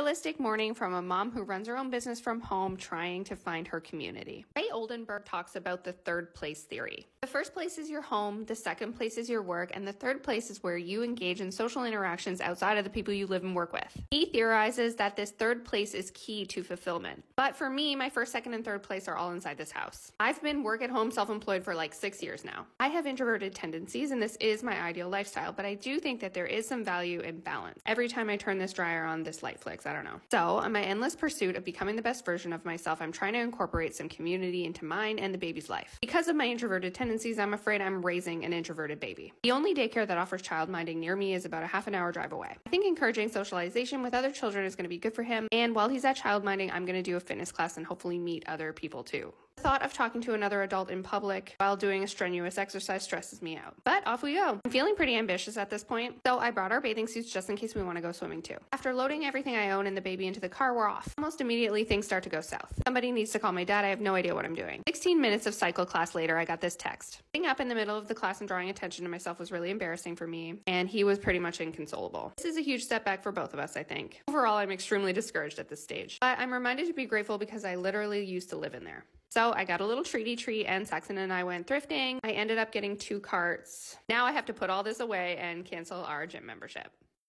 Realistic morning from a mom who runs her own business from home trying to find her community. Ray Oldenburg talks about the third place theory. First place is your home, the second place is your work, and the third place is where you engage in social interactions outside of the people you live and work with. He theorizes that this third place is key to fulfillment. But for me, my first, second, and third place are all inside this house. I've been work at home self employed for like six years now. I have introverted tendencies, and this is my ideal lifestyle, but I do think that there is some value in balance. Every time I turn this dryer on, this light flicks. I don't know. So, on my endless pursuit of becoming the best version of myself, I'm trying to incorporate some community into mine and the baby's life. Because of my introverted tendencies, I'm afraid I'm raising an introverted baby. The only daycare that offers childminding near me is about a half an hour drive away. I think encouraging socialization with other children is going to be good for him, and while he's at childminding, I'm going to do a fitness class and hopefully meet other people too. The thought of talking to another adult in public while doing a strenuous exercise stresses me out. But off we go. I'm feeling pretty ambitious at this point, so I brought our bathing suits just in case we want to go swimming too. After loading everything I own and the baby into the car, we're off. Almost immediately, things start to go south. Somebody needs to call my dad. I have no idea what I'm doing. 16 minutes of cycle class later, I got this text. Being up in the middle of the class and drawing attention to myself was really embarrassing for me, and he was pretty much inconsolable. This is a huge setback for both of us, I think. Overall, I'm extremely discouraged at this stage, but I'm reminded to be grateful because I literally used to live in there. So I got a little treaty treat and Saxon and I went thrifting. I ended up getting two carts. Now I have to put all this away and cancel our gym membership.